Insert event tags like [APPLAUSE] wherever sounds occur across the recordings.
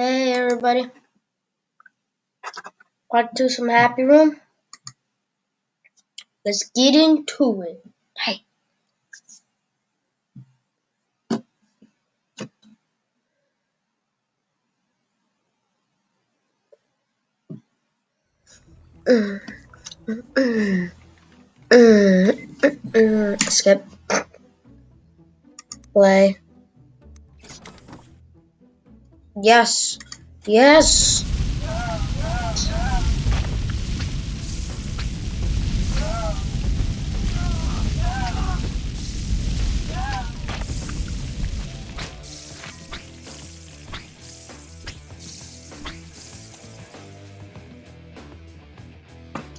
Hey everybody. Want to do some happy room? Let's get into it. Hey. [CLEARS THROAT] Skip. Play. Yes. Yes.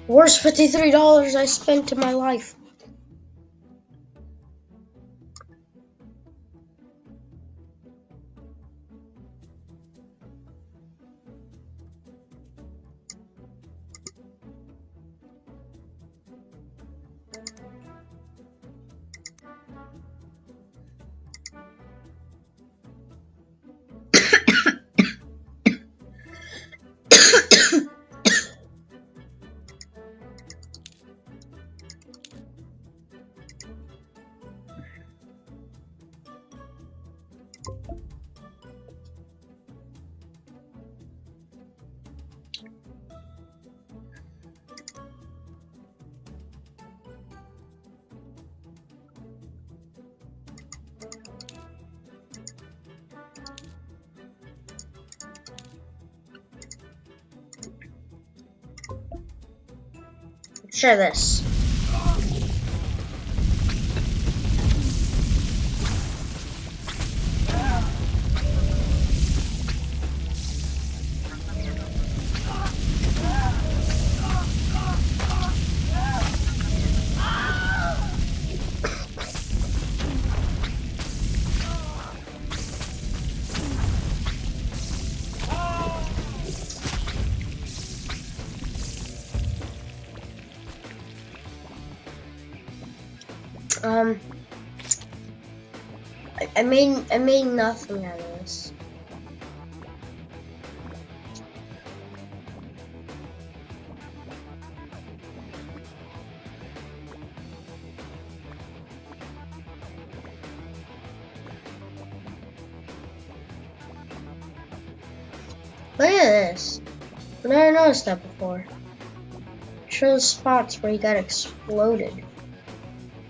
Worst $53 I spent in my life. Share this. Um, I, I made I made nothing out of this. Look at this. I never noticed that before. Show the spots where he got exploded.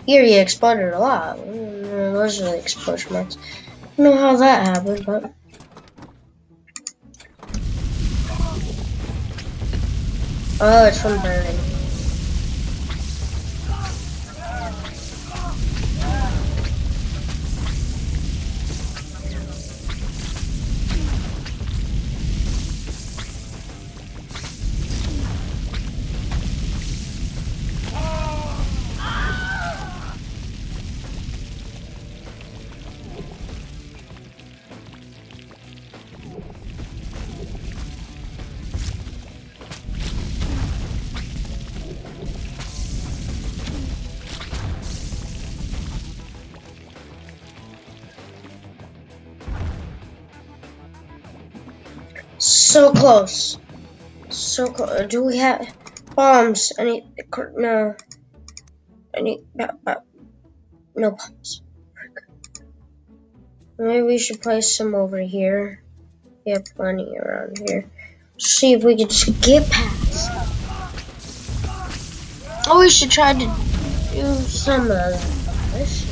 Here he exploded a lot. Those are the explosion marks. I don't know how that happened, but. Oh, it's from burning. So close. So close. Uh, do we have bombs? Any? No. Any? No bombs. Maybe we should place some over here. We have plenty around here. See if we can just get past. Oh, we should try to do some of the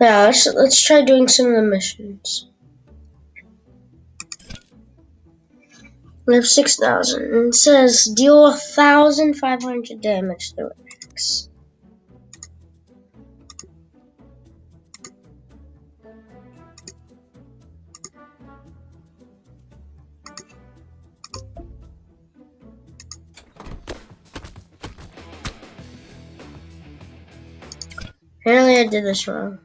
Yeah, let's let's try doing some of the missions. We have six thousand, it says deal a thousand five hundred damage to X. Apparently, I did this wrong.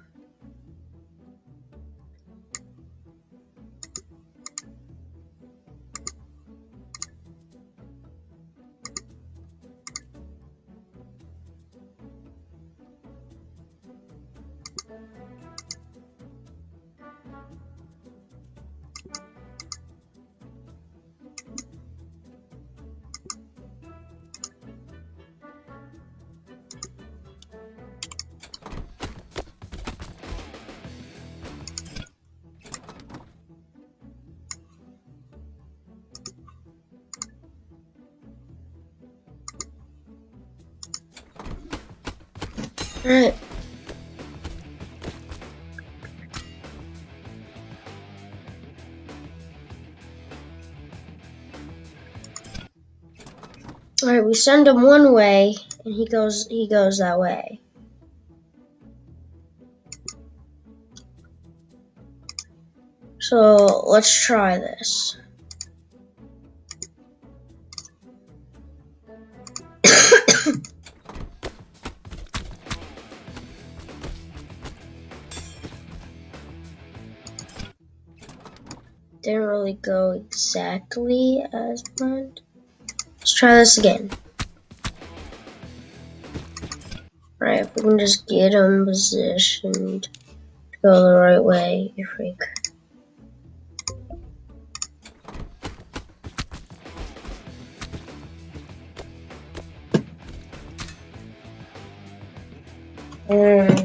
Alright. Alright, we send him one way and he goes he goes that way. So let's try this. [COUGHS] Didn't really go exactly as planned. Let's try this again. Right, we can just get him positioned to go the right way, you freak. Mm.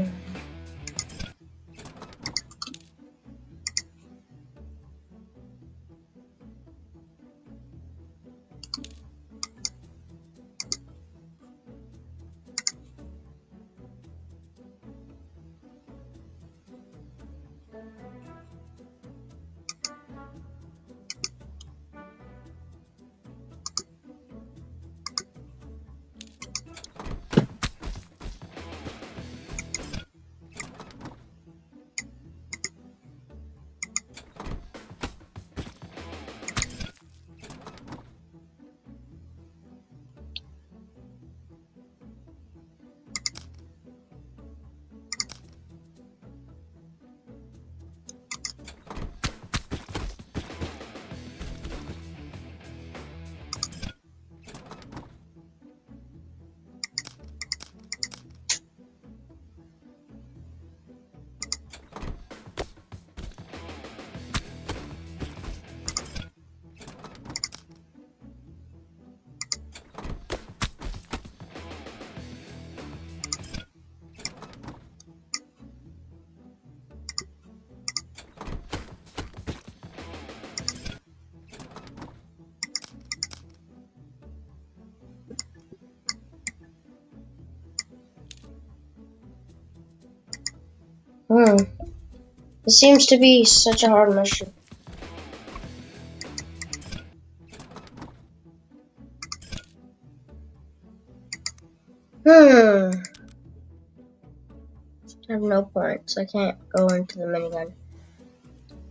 Hmm. It seems to be such a hard mission. Hmm. I have no points. I can't go into the minigun.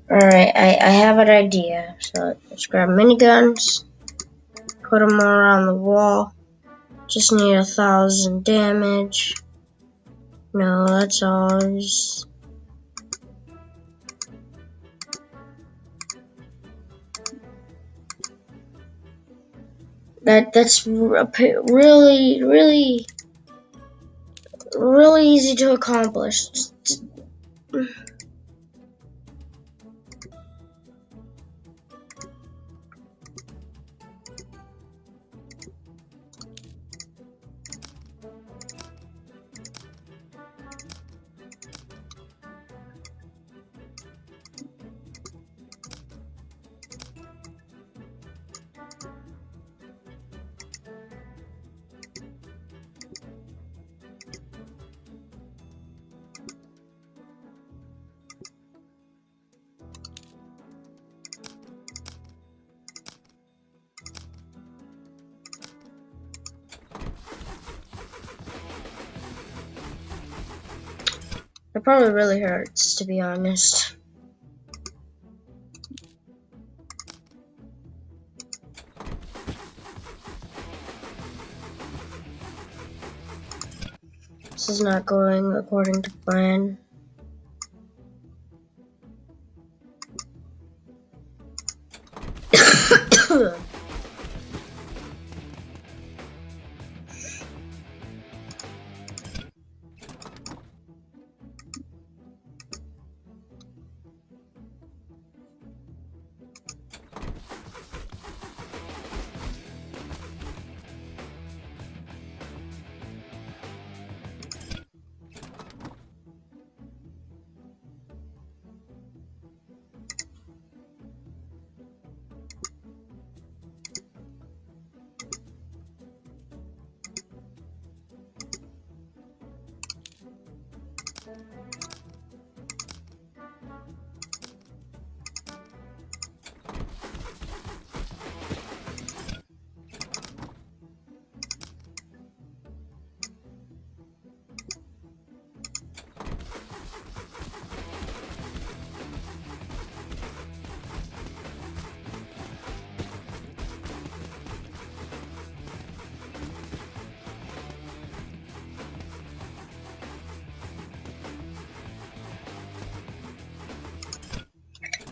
Alright, I, I have an idea. So let's grab miniguns, put them around the wall. Just need a thousand damage. No, that's. Just that that's really really really easy to accomplish. Just, It probably really hurts, to be honest. This is not going according to plan.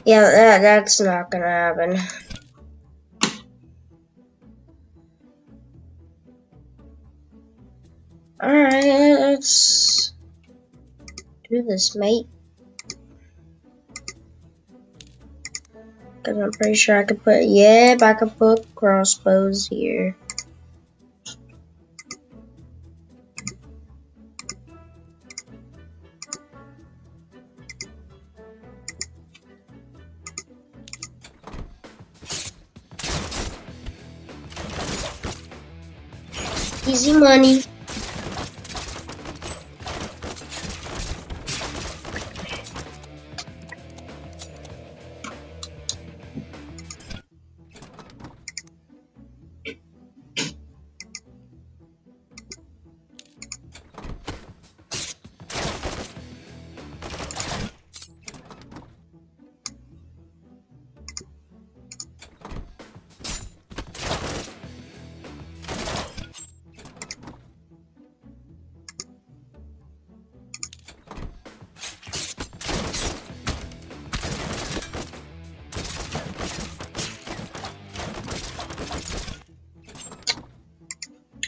Yeah, that, that's not gonna happen. Alright, let's do this, mate. Cause I'm pretty sure I could put, yep, I could put crossbows here. Money.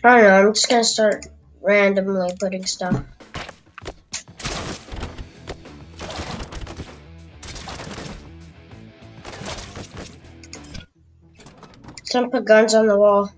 I don't know, I'm just gonna start randomly putting stuff. Some put guns on the wall.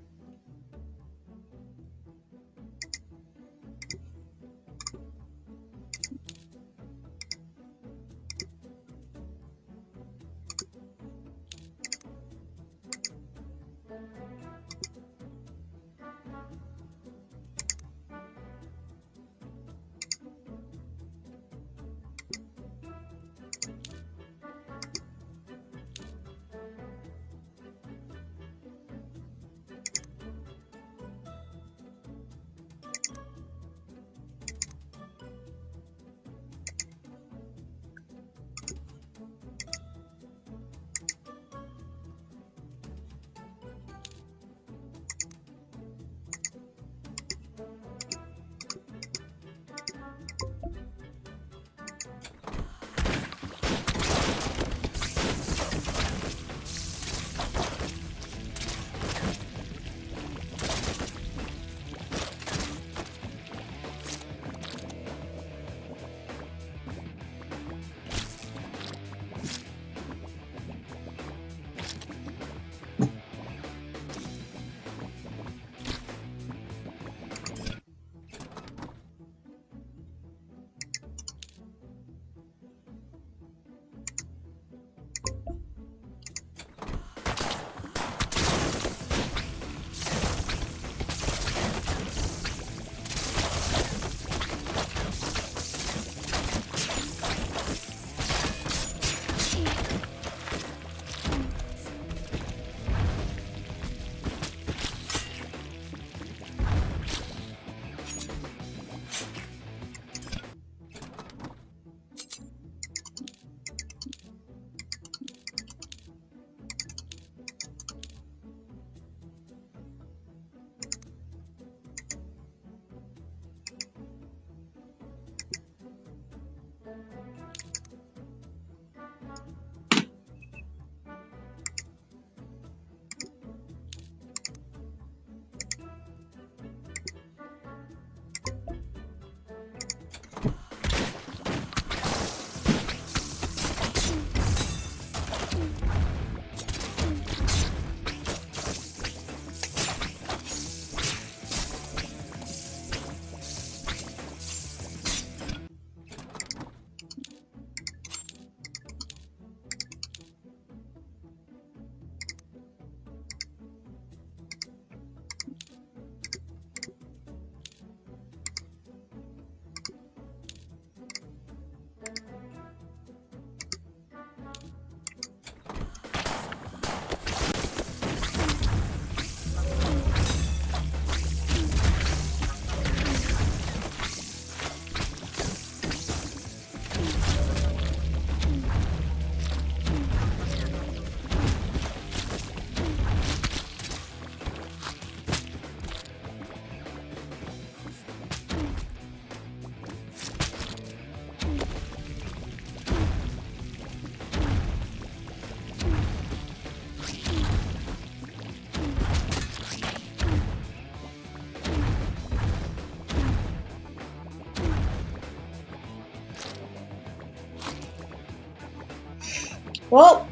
Well,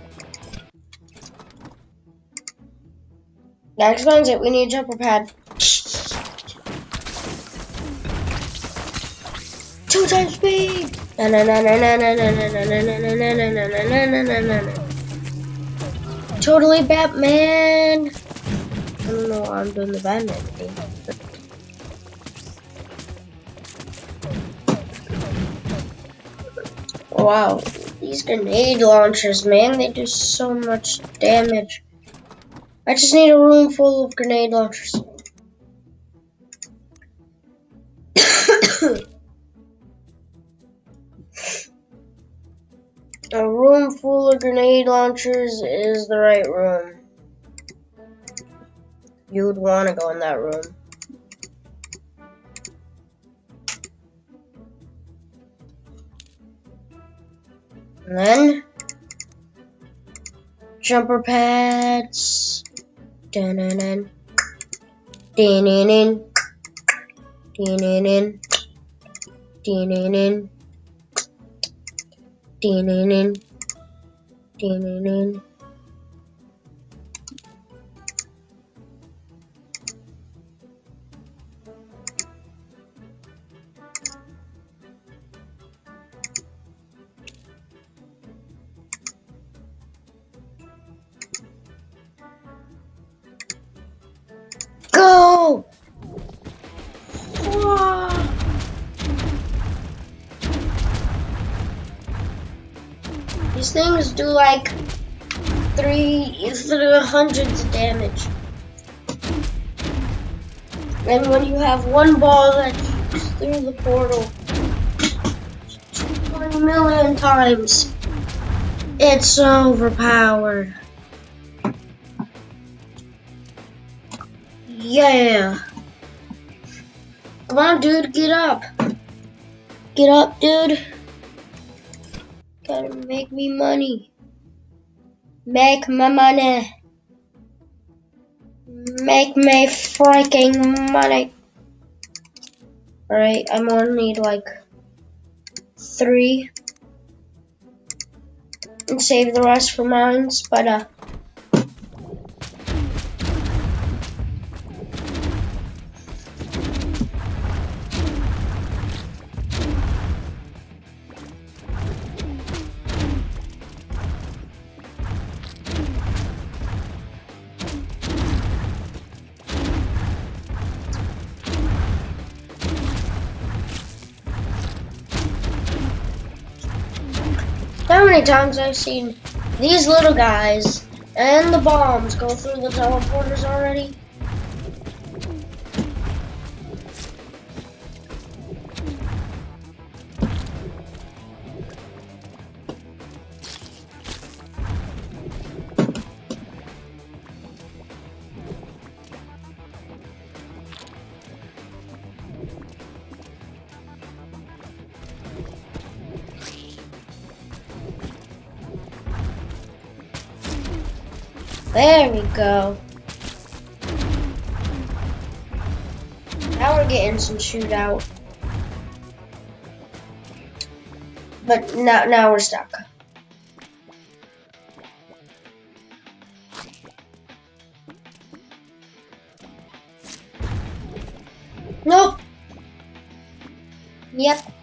that explains it. We need a jumper pad. Two times speed. Na na na na na na na na na na na na na na na. Totally Batman. I don't know why I'm doing the Batman thing. Wow, these grenade launchers, man, they do so much damage. I just need a room full of grenade launchers. [COUGHS] a room full of grenade launchers is the right room. You would want to go in that room. And then jumper pads. Dun dun dun. Dun dun dun. Dun dun dun. Dun dun dun. Dun dun dun. Dun dun dun. Things do like three, three hundreds of damage. And when you have one ball that shoots through the portal 20 million times, it's overpowered. Yeah. Come on, dude, get up. Get up, dude. Gotta make me money. Make my money. Make me freaking money. Alright, I'm gonna need like three. And save the rest for mines, but uh many times I've seen these little guys and the bombs go through the teleporters already? There we go. Now we're getting some shootout. But now, now we're stuck. Nope. Yep.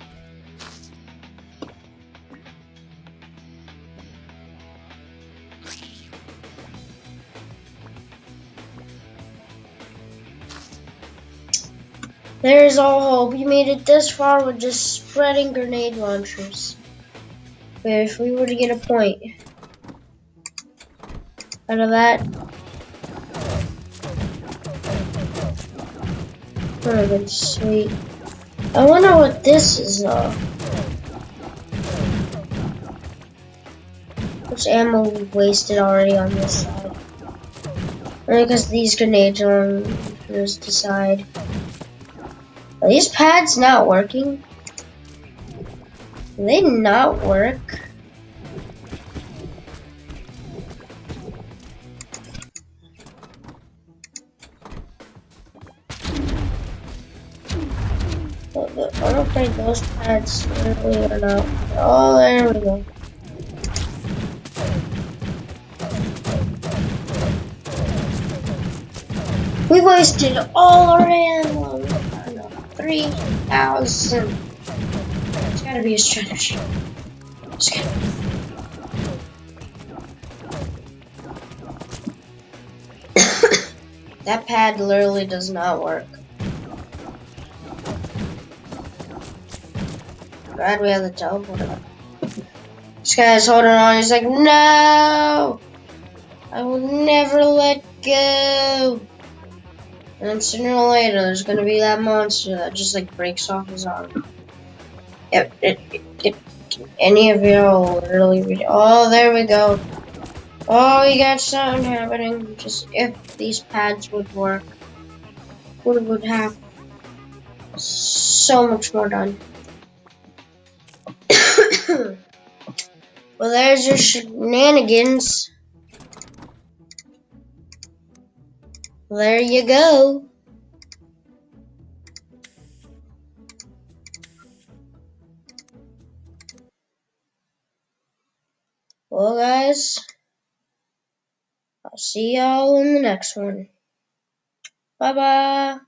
There's all hope. You made it this far with just spreading grenade launchers. But if we were to get a point out of that, have been sweet. I wonder what this is though. Which ammo we've wasted already on this side. Because these grenade launchers decide. Are these pads not working? Do they not work? I don't think those pads really are not. Oh, there we go. We wasted all our ammo. Three thousand. It's gotta be a strategy. [COUGHS] That pad literally does not work. Glad we have the teleporter. This guy's holding on. He's like, no! I will never let go. And then sooner or later, there's gonna be that monster that just like breaks off his arm. It any of will really read. Oh, there we go. Oh, we got something happening. Just if these pads would work, we would have so much more done. [COUGHS] well, there's your shenanigans. There you go. Well, guys, I'll see y'all in the next one. Bye bye.